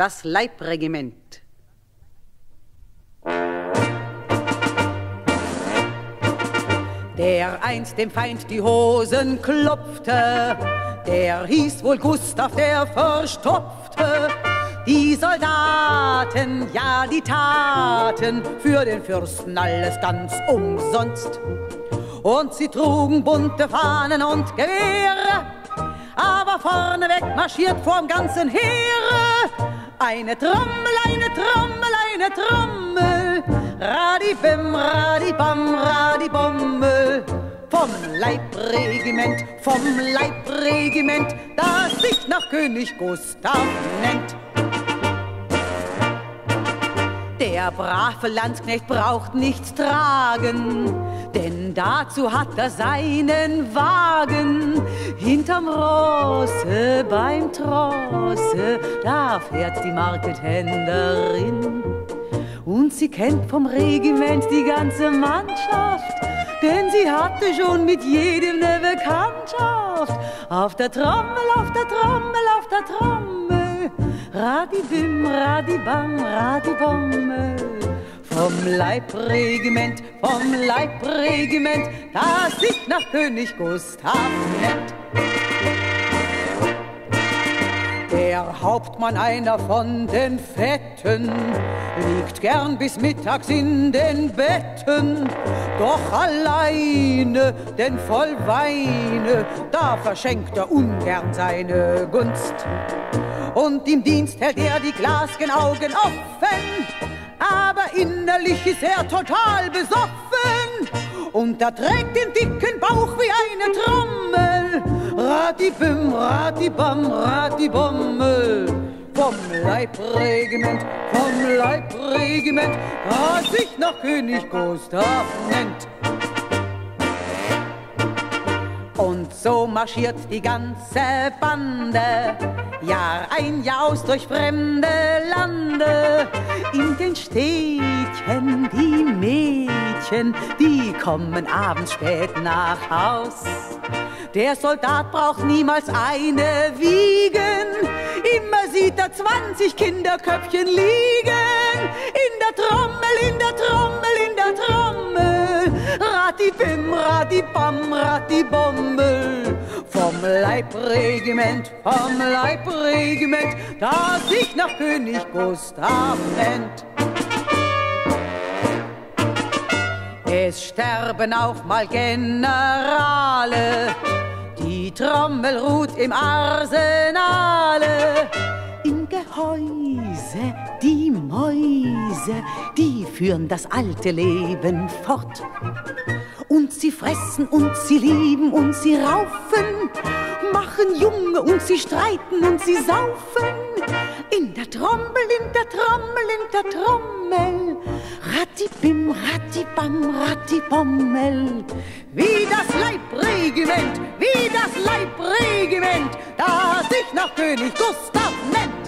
das Leibregiment. Der einst dem Feind die Hosen klopfte, der hieß wohl Gustav der Verstopfte. Die Soldaten, ja die taten für den Fürsten alles ganz umsonst. Und sie trugen bunte Fahnen und Gewehre, aber vorneweg marschiert vorm ganzen Heere eine Trommel, eine Trommel, eine Trommel. Radibim, radibam, radibommel. Vom Leibregiment, vom Leibregiment, das sich nach König Gustav nennt. Der brave Landsknecht braucht nichts tragen, denn dazu hat er seinen Wagen. Hinterm Rosse beim Trosse, da fährt die Markethänderin. Und sie kennt vom Regiment die ganze Mannschaft, denn sie hatte schon mit jedem eine Bekanntschaft. Auf der Trommel, auf der Trommel, auf der Trommel, radibim, radibam, radibommel. Vom Leibregiment, vom Leibregiment, das sich nach König Gustav nennt. Der Hauptmann einer von den Fetten liegt gern bis mittags in den Betten, doch alleine, denn voll Weine, da verschenkt er ungern seine Gunst. Und im Dienst hält er die glasgen Augen offen, aber innerlich ist er total besoffen und er trägt den dicken Bauch wie eine Trommel. Radibim, radibam, radibommel. Vom Leibregiment, vom Leibregiment, das sich nach König Gustav nennt. Und so marschiert die ganze Bande Jahr ein, Jahr aus durch fremde Lande. In den Städtchen die Mädchen, die kommen abends spät nach Haus. Der Soldat braucht niemals eine wiegen, immer sieht er 20 Kinderköpfchen liegen. In der Trommel, in der Trommel, in der Trommel, Ratibim, Ratibam, Ratibommel. Vom Leibregiment, vom Leibregiment, das sich nach König Gustav nennt. Es sterben auch mal Generale, die Trommel ruht im Arsenale. Im Gehäuse die Mäuse, die führen das alte Leben fort. Und sie fressen und sie lieben und sie raufen, machen Junge und sie streiten und sie saufen. In der Trommel, in der Trommel, in der Trommel, Rattibim, Rattibam, Rattibommel. Wie das Leibregiment, wie das Leibregiment, das sich nach König Gustav nennt.